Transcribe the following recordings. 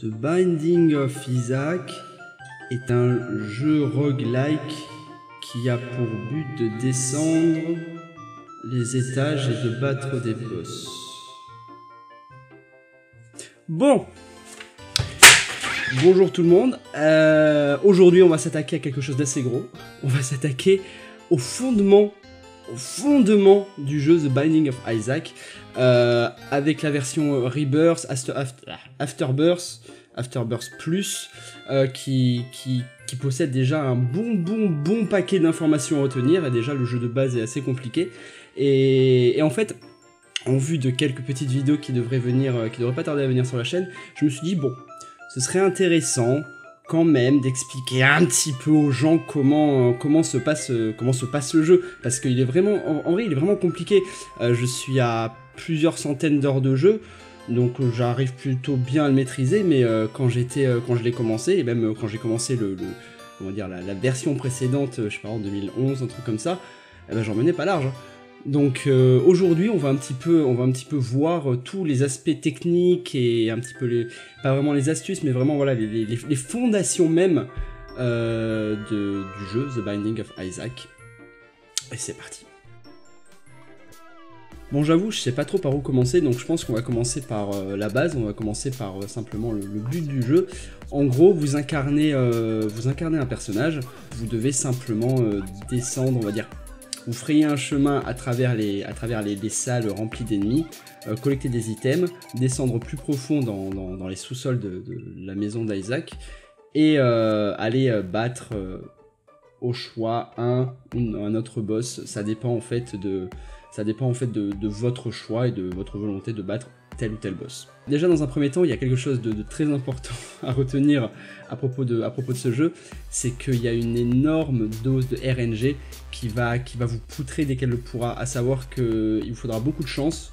The Binding of Isaac est un jeu roguelike qui a pour but de descendre les étages et de battre des boss. Bon Bonjour tout le monde. Euh, Aujourd'hui, on va s'attaquer à quelque chose d'assez gros. On va s'attaquer au fondement, au fondement du jeu The Binding of Isaac, euh, avec la version Rebirth, After, After- Afterbirth, Afterbirth Plus, euh, qui, qui, qui possède déjà un bon, bon, bon paquet d'informations à retenir. Et déjà, le jeu de base est assez compliqué. Et, et en fait, en vue de quelques petites vidéos qui devraient venir, euh, qui devraient pas tarder à venir sur la chaîne, je me suis dit bon, ce serait intéressant quand même d'expliquer un petit peu aux gens comment euh, comment se passe euh, se passe le jeu parce qu'il est vraiment en, en vrai il est vraiment compliqué. Euh, je suis à plusieurs centaines d'heures de jeu. Donc j'arrive plutôt bien à le maîtriser, mais quand j'étais, quand je l'ai commencé, et même quand j'ai commencé le, le- la, version précédente, je sais pas en 2011, un truc comme ça, eh ben, j'en menais pas large. hein. Donc euh, aujourd'hui, on va un petit peu, on va un petit peu voir euh, tous les aspects techniques et un petit peu les, pas vraiment les astuces, mais vraiment voilà les, fondations même euh, de- du jeu The Binding of Isaac. Et c'est parti. Bon, j'avoue, je sais pas trop par où commencer, donc je pense qu'on va commencer par la base. On va commencer par simplement le, but du jeu. En gros, vous incarnez, vous incarnez un personnage. Vous devez simplement descendre, on va dire, vous frayez un chemin à travers les, salles remplies d'ennemis, euh, collecter des items, descendre plus profond dans, les sous-sols de, la maison d'Isaac et euh, aller euh, battre euh, au choix un un autre boss. Ça dépend en fait de, ça dépend en fait de, votre choix et de votre volonté de battre tel ou tel boss. Déjà dans un premier temps, il y a quelque chose de, très important à retenir à propos de, à propos de ce jeu, c'est qu'il y a une énorme dose de RNG qui va, qui va vous poutrer dès qu'elle le pourra, à savoir qu'il vous faudra beaucoup de chance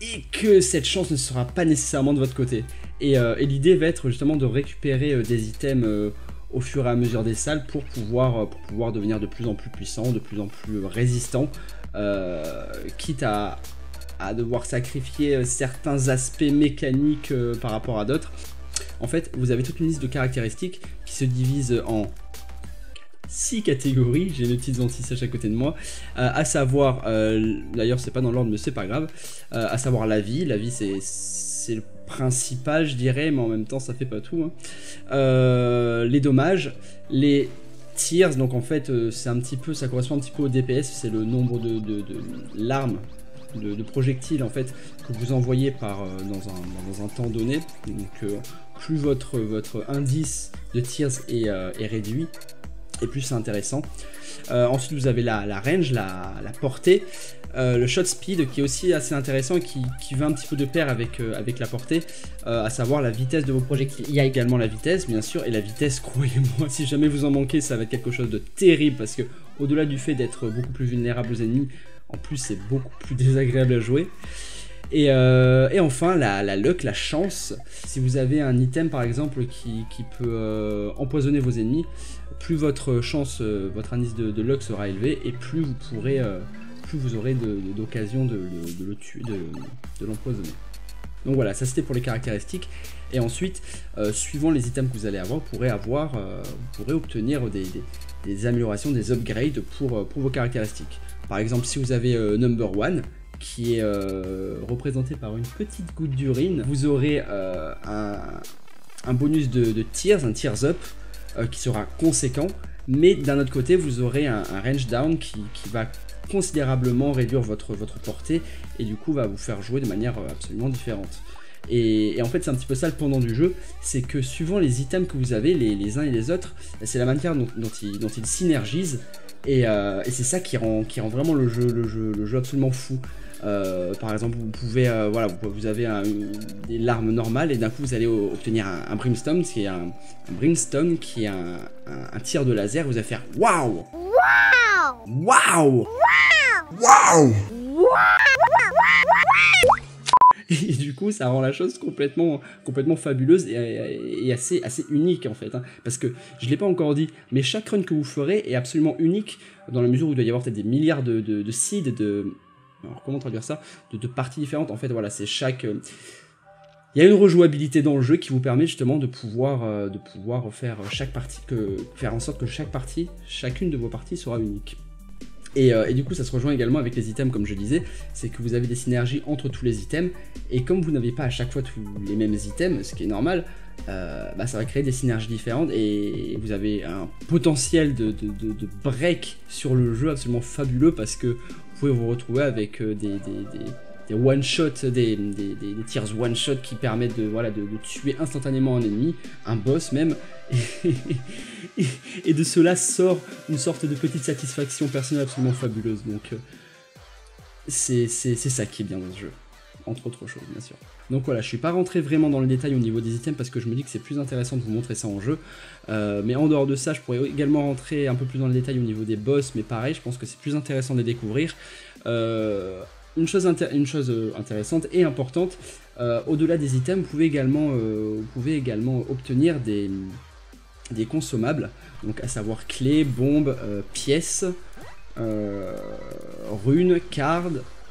et que cette chance ne sera pas nécessairement de votre côté. Et, euh, l'idée va être justement de récupérer euh, des items euh, au fur et à mesure des salles pour pouvoir, pour pouvoir devenir de plus en plus puissant, de plus en plus résistant, quitte à, devoir sacrifier euh, certains aspects mécaniques euh, par rapport à d'autres. En fait, vous avez toute une liste de caractéristiques qui se divise en six catégories, j'ai mes petites anti-sèches à côté de moi, euh, à savoir, euh, d'ailleurs c'est pas dans l'ordre mais c'est pas grave, euh, à savoir la vie, la vie c'est, le principal je dirais, mais en même temps ça fait pas tout, hein. Euh, les dommages, les tiers, donc en fait euh, c'est un petit peu, ça correspond un petit peu au DPS, c'est le nombre de, de, de de, projectiles en fait que vous envoyez par, euh, dans, un, dans un temps donné, donc euh, plus votre, votre indice de tiers est, est réduit, et plus c'est intéressant. Euh, ensuite, vous avez la, range, la, la portée, euh, le shot speed qui est aussi assez intéressant et qui, qui va un petit peu de pair avec, euh, avec la portée, euh, à savoir la vitesse de vos projectiles. Il y a également la vitesse, bien sûr, et la vitesse, croyez-moi, si jamais vous en manquez, ça va être quelque chose de terrible parce que, au-delà du fait d'être beaucoup plus vulnérable aux ennemis, en plus, c'est beaucoup plus désagréable à jouer. Et, euh, et enfin, la, luck, la chance. Si vous avez un item par exemple qui, peut euh, empoisonner vos ennemis, plus votre chance, euh, votre indice de, luck sera élevé et plus vous pourrez, plus vous aurez d'occasion de, de- l'empoisonner. Donc voilà, ça c'était pour les caractéristiques. Et ensuite, suivant les items que vous allez avoir, vous pourrez avoir, pourrez obtenir des, améliorations, des upgrades pour, vos caractéristiques. Par exemple, si vous avez Number One, qui est euh, représenté par une petite goutte d'urine, vous aurez euh, un, bonus de, tiers, un tiers up, euh, qui sera conséquent, mais d'un autre côté, vous aurez un, range down qui, va considérablement réduire votre, portée et du coup va vous faire jouer de manière absolument différente. Et, en fait, c'est un petit peu ça le pendant du jeu, c'est que suivant les items que vous avez, les, uns et les autres, c'est la manière dont, dont ils, dont ils synergisent et, euh, et c'est ça qui rend, qui rend vraiment le jeu, le jeu, le jeu absolument fou. Euh, par exemple, vous pouvez, euh, voilà, vous, vous avez un- des larmes normales et d'un coup vous allez obtenir un, un brimstone, qui est un, un brimstone qui est un, tir de laser. Vous allez faire waouh, waouh, waouh. Et du coup, ça rend la chose complètement, complètement fabuleuse et, assez, assez unique en fait. hein. Parce que je l'ai pas encore dit, mais chaque run que vous ferez est absolument unique dans la mesure où il doit y avoir peut-être des milliards de, de, de seeds, de, alors comment traduire ça? De, de parties différentes en fait voilà c'est chaque euh, Il y a une rejouabilité dans le jeu qui vous permet justement de pouvoir, euh, de pouvoir faire chaque partie, que, faire en sorte que chaque partie, chacune de vos parties sera unique. Et, euh, et, du coup, ça se rejoint également avec les items, comme je disais, c'est que vous avez des synergies entre tous les items, et comme vous n'avez pas à chaque fois tous les mêmes items, ce qui est normal, euh, bah, ça va créer des synergies différentes, et vous avez un potentiel de, break sur le jeu absolument fabuleux, parce que vous pouvez vous retrouver avec des, des des one shot, des, des, tiers one shot qui permettent de, voilà, de, tuer instantanément un ennemi, un boss même, et, et, de cela sort une sorte de petite satisfaction personnelle absolument fabuleuse. Donc euh, c'est ça qui est bien dans ce jeu, entre autres choses bien sûr. Donc voilà, je suis pas rentré vraiment dans le détail au niveau des items parce que je me dis que c'est plus intéressant de vous montrer ça en jeu. Euh, mais en dehors de ça, je pourrais également rentrer un peu plus dans le détail au niveau des boss, mais pareil, je pense que c'est plus intéressant de les découvrir. Euh, une chose, euh, intéressante et importante, euh, au-delà des items, vous pouvez également, euh, obtenir des, des consommables, donc à savoir clés, bombes, pièces, runes, cards,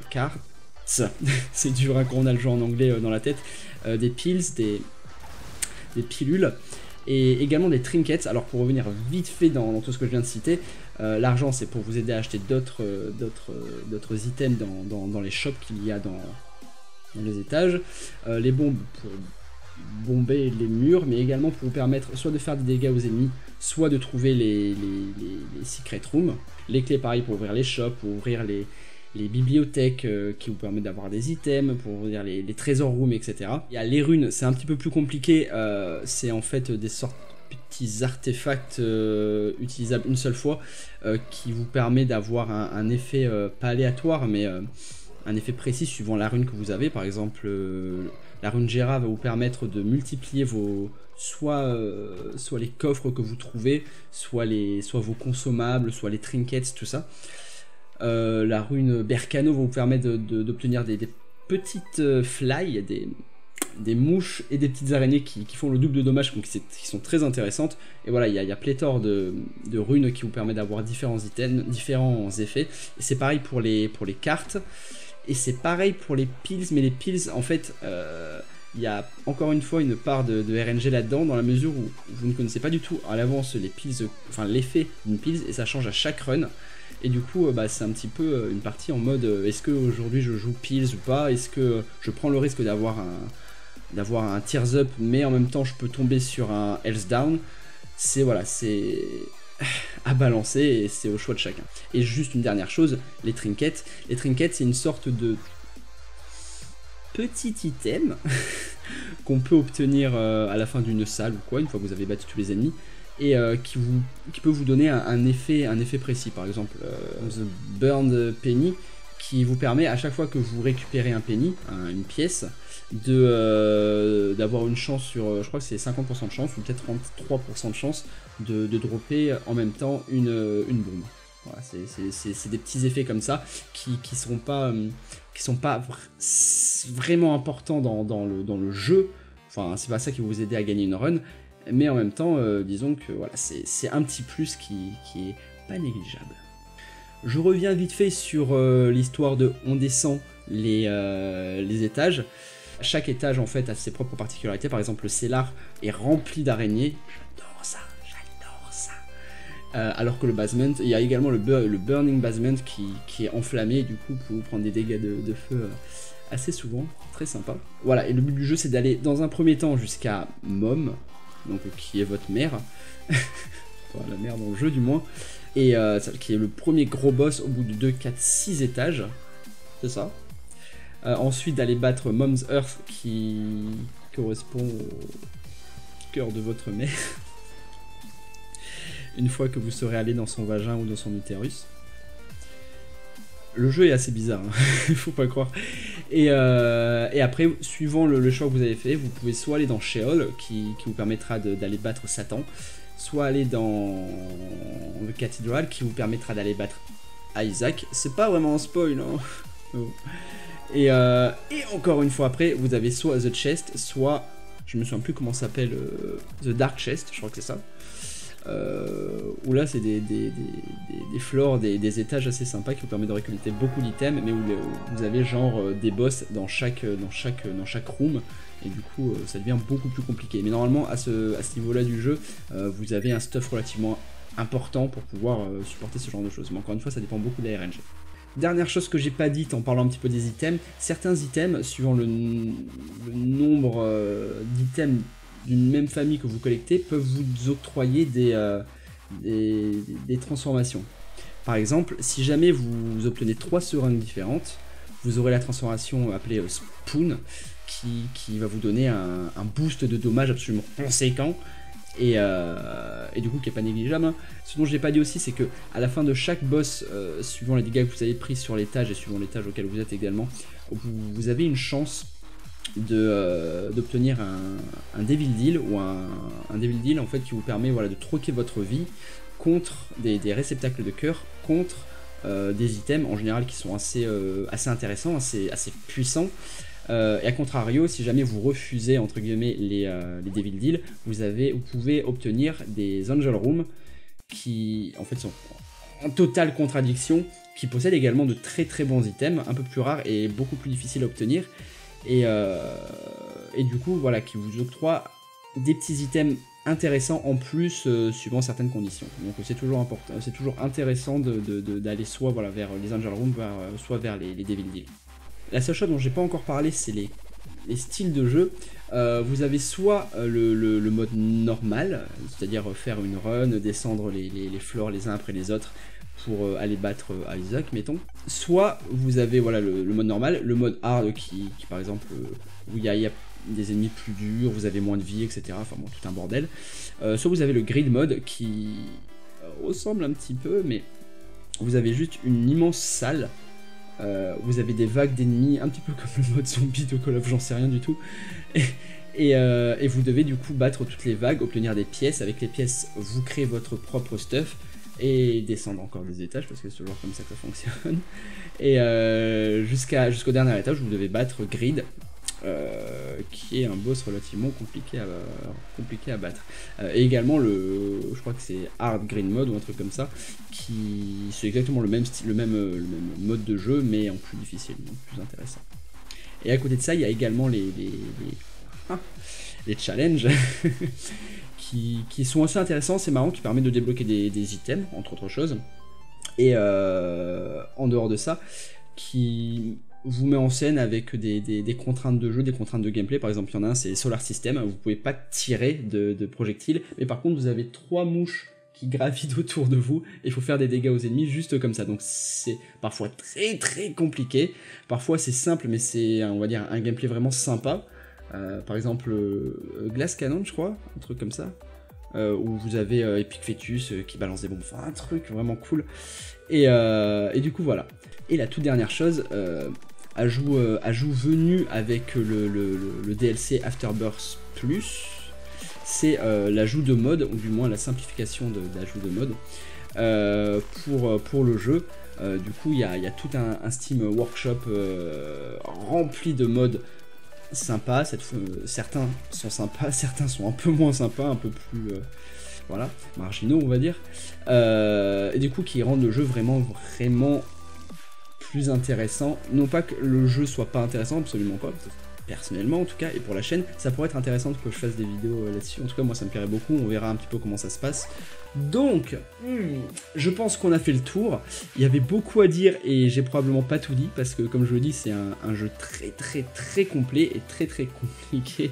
cards, c'est dur hein, quand on a le jeu en anglais dans la tête, des pills, des, des pilules, et également des trinkets. Alors pour revenir vite fait dans, tout ce que je viens de citer, euh, l'argent c'est pour vous aider à acheter d'autres euh, euh, items dans, les shops qu'il y a dans, les étages. les bombes pour bomber les murs, mais également pour vous permettre soit de faire des dégâts aux ennemis, soit de trouver les, les secret rooms. Les clés pareil pour ouvrir les shops, pour ouvrir les, les bibliothèques euh, qui vous permettent d'avoir des items, pour dire les, trésors rooms, etc. Il y a les runes, c'est un petit peu plus compliqué, euh, c'est en fait des sortes de petits artefacts euh, utilisables une seule fois qui vous permet d'avoir un, effet pas aléatoire mais un effet précis suivant la rune que vous avez. Par exemple, la rune Gera va vous permettre de multiplier vos soit, soit les coffres que vous trouvez, soit, les, soit vos consommables, soit les trinkets, tout ça. Euh, la rune Berkano va vous permettre d'obtenir des, petites euh, fly, des, mouches et des petites araignées qui, font le double de dommages, donc qui, sont très intéressantes. Et voilà, il y a, pléthore de, runes qui vous permettent d'avoir différents items, différents effets. Et c'est pareil pour les, cartes. Et c'est pareil pour les pills, mais les pills, en fait, euh, il y a encore une fois une part de, RNG là-dedans, dans la mesure où vous ne connaissez pas du tout à l'avance les l'effet d'une pills, et ça change à chaque run. Et du coup, euh, bah, c'est un petit peu euh, une partie en mode euh, est-ce que aujourd'hui je joue Pills ou pas? Est-ce que je prends le risque d'avoir un, d'avoir un Tears Up, mais en même temps je peux tomber sur un Health Down? C'est voilà, c'est à balancer et c'est au choix de chacun. Et juste une dernière chose, les trinkets. Les trinkets, c'est une sorte de petit item qu'on peut obtenir à la fin d'une salle ou quoi, une fois que vous avez battu tous les ennemis et euh, qui, vous, qui peut vous donner un, effet, un effet précis. Par exemple, euh, The Burned Penny, qui vous permet à chaque fois que vous récupérez un penny, une pièce, de euh, d'avoir une chance sur, je crois que c'est 50% de chance, ou peut-être 33% de chance de, de, dropper en même temps une, une bombe. Voilà, c'est des petits effets comme ça qui, qui seront pas, qui sont pas vraiment importants dans, dans, le, dans le jeu. Enfin, c'est pas ça qui va vous aider à gagner une run, mais en même temps, euh, disons que voilà, c'est un petit plus qui, qui est pas négligeable. Je reviens vite fait sur euh, l'histoire de on descend les, euh, les, étages. Chaque étage en fait a ses propres particularités. Par exemple, le cellar est rempli d'araignées. J'adore ça, j'adore ça. alors que le basement, il y a également le, burning basement qui, qui, est enflammé. Du coup, pour prendre des dégâts de feu assez souvent. Très sympa. Voilà, et le but du jeu c'est d'aller dans un premier temps jusqu'à Mom, donc qui est votre mère, la mère dans le jeu du moins, et euh, qui est le premier gros boss au bout de 2, 4, 6 étages, c'est ça? Euh, ensuite d'aller battre Mom's Earth qui correspond au cœur de votre mère, une fois que vous serez allé dans son vagin ou dans son utérus. Le jeu est assez bizarre, il faut pas croire. Euh, et, après, suivant le, choix que vous avez fait, vous pouvez soit aller dans Sheol, qui, vous permettra d'aller battre Satan, soit aller dans le cathédral, qui vous permettra d'aller battre Isaac. C'est pas vraiment un spoil, hein oh. euh, et, encore une fois après, vous avez soit The Chest, soit, je me souviens plus comment s'appelle, euh, The Dark Chest, je crois que c'est ça. Où là c'est des, des, floors, des, étages assez sympas qui vous permettent de récolter beaucoup d'items, mais où, vous avez genre des boss dans chaque, dans chaque, room, et du coup ça devient beaucoup plus compliqué. Mais normalement à ce, à niveau-là du jeu, vous avez un stuff relativement important pour pouvoir supporter ce genre de choses. Mais encore une fois, ça dépend beaucoup de la RNG. Dernière chose que j'ai pas dite en parlant un petit peu des items, certains items, suivant le, nombre euh, d'items d'une même famille que vous collectez, peuvent vous octroyer euh, des, des, transformations. Par exemple, si jamais vous obtenez trois seringues différentes, vous aurez la transformation appelée euh, Spoon, qui, va vous donner un, boost de dommages absolument conséquent euh, et, du coup qui est pas négligeable. Hein. Ce dont je n'ai pas dit aussi, c'est que à la fin de chaque boss, euh, suivant les dégâts que vous avez pris sur l'étage et suivant l'étage auquel vous êtes également, vous, avez une chance euh, d'obtenir un, Devil Deal ou un, Devil Deal en fait qui vous permet voilà, de troquer votre vie contre des, réceptacles de cœur, contre des items en général qui sont assez, assez intéressants, assez, assez puissants. Euh, et à contrario, si jamais vous refusez entre guillemets les, euh, les Devil Deal, vous, avez, vous pouvez obtenir des Angel Room qui en fait sont en totale contradiction, qui possèdent également de très très bons items, un peu plus rares et beaucoup plus difficiles à obtenir. Et, euh, et du coup, voilà, qui vous octroient des petits items intéressants en plus suivant certaines conditions. Donc c'est toujours important, c'est toujours intéressant d'aller soit voilà vers les Angel Room, soit vers les, les Devil Deal. La seule chose dont j'ai pas encore parlé, c'est les, styles de jeu. Euh, vous avez soit euh, le, mode normal, c'est-à-dire faire une run, descendre les, les, floors les uns après les autres pour euh, aller battre Isaac, mettons. Soit vous avez voilà, le, mode normal, le mode hard qui, par exemple, où il y, a, des ennemis plus durs, vous avez moins de vie, etc. Enfin bon, tout un bordel. soit vous avez le grid mode qui ressemble un petit peu, mais vous avez juste une immense salle euh, vous avez des vagues d'ennemis, un petit peu comme le mode zombie de Call of, j'en sais rien du tout. Euh, et, vous devez du coup battre toutes les vagues, obtenir des pièces. Avec les pièces, vous créez votre propre stuff et descendre encore des étages parce que c'est toujours comme ça que ça fonctionne. Et euh, jusqu'au dernier étage, vous devez battre Grid, euh, qui est un boss relativement compliqué à, compliqué à battre. Euh, et également le, je crois que c'est Hard Green Mode ou un truc comme ça, qui c'est exactement le même style, le même, le même mode de jeu, mais en plus difficile, donc plus intéressant. Et à côté de ça, il y a également les, les, les, challenges. qui, sont assez intéressants, c'est marrant, qui permettent de débloquer des, des items, entre autres choses. Et euh, en dehors de ça, qui vous met en scène avec des, contraintes de jeu, des contraintes de gameplay. Par exemple, il y en a un, c'est Solar System. Vous pouvez pas tirer de, projectiles, mais par contre, vous avez trois mouches qui gravitent autour de vous et il faut faire des dégâts aux ennemis juste comme ça. Donc c'est parfois très très compliqué. Parfois c'est simple, mais c'est on va dire un gameplay vraiment sympa. Euh, par exemple, euh, Glass Cannon, je crois, un truc comme ça. Euh, où vous avez Epic Fetus qui balance des bombes, enfin un truc vraiment cool. Et, du coup voilà. Et la toute dernière chose, ajout, euh, venu avec le, DLC Afterbirth Plus, c'est euh, l'ajout de mode, ou du moins la simplification d'ajout de, mode euh, pour, pour le jeu. du coup, il y a, tout un, Steam Workshop rempli de modes sympas. certains sont sympas, certains sont un peu moins sympas, un peu plus voilà, marginaux, on va dire. et du coup, qui rendent le jeu vraiment, vraiment plus intéressant. Non pas que le jeu soit pas intéressant, absolument pas. Personnellement, en tout cas, et pour la chaîne, ça pourrait être intéressant que je fasse des vidéos euh, là-dessus. En tout cas, moi, ça me plairait beaucoup. On verra un petit peu comment ça se passe. Donc, hmm, je pense qu'on a fait le tour. Il y avait beaucoup à dire et j'ai probablement pas tout dit parce que, comme je le dis, c'est un, jeu très, très, très complet et très, très compliqué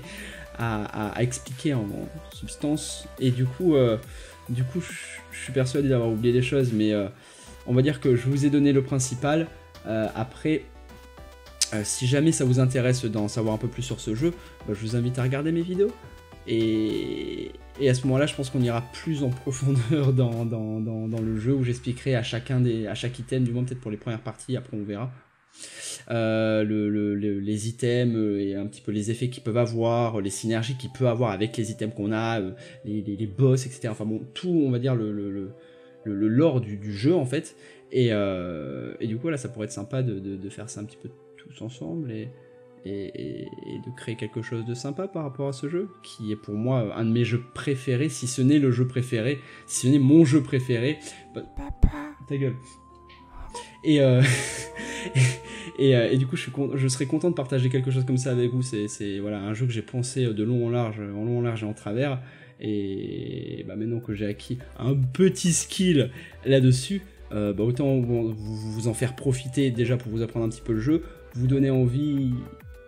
à, expliquer en, substance. Et du coup, euh, je suis persuadé d'avoir oublié des choses, mais euh, on va dire que je vous ai donné le principal. Après, euh, si jamais ça vous intéresse d'en savoir un peu plus sur ce jeu, bah, je vous invite à regarder mes vidéos. Et, à ce moment-là, je pense qu'on ira plus en profondeur dans, le jeu où j'expliquerai à chacun des, à chaque item, du moins peut-être pour les premières parties, après on verra. Euh, les items et un petit peu les effets qu'ils peuvent avoir, les synergies qu'ils peuvent avoir avec les items qu'on a, les, les, boss, etc. Enfin bon, tout, on va dire, le, lore du, jeu en fait. Euh, et, du coup, là, ça pourrait être sympa de, faire ça un petit peu tous ensemble et, et, de créer quelque chose de sympa par rapport à ce jeu, qui est pour moi un de mes jeux préférés, si ce n'est le jeu préféré, si ce n'est mon jeu préféré. Bah, Papa Ta gueule. Et, euh, euh, et, du coup, je, suis je serais content de partager quelque chose comme ça avec vous. C'est voilà, un jeu que j'ai pensé de long en large, en long en large et en travers. Et bah, maintenant que j'ai acquis un petit skill là-dessus, euh, bah, autant vous, en faire profiter déjà pour vous apprendre un petit peu le jeu, vous donner envie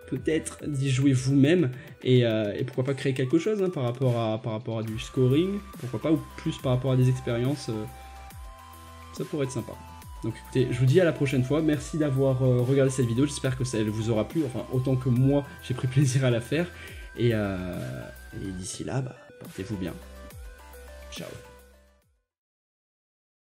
peut-être d'y jouer vous-même et, euh, pourquoi pas créer quelque chose hein, par, rapport à, du scoring, pourquoi pas, ou plus par rapport à des expériences, euh, ça pourrait être sympa. Donc écoutez, je vous dis à la prochaine fois, merci d'avoir regardé cette vidéo, j'espère que ça vous aura plu, enfin autant que moi j'ai pris plaisir à la faire, et, et d'ici là, bah, portez-vous bien. Ciao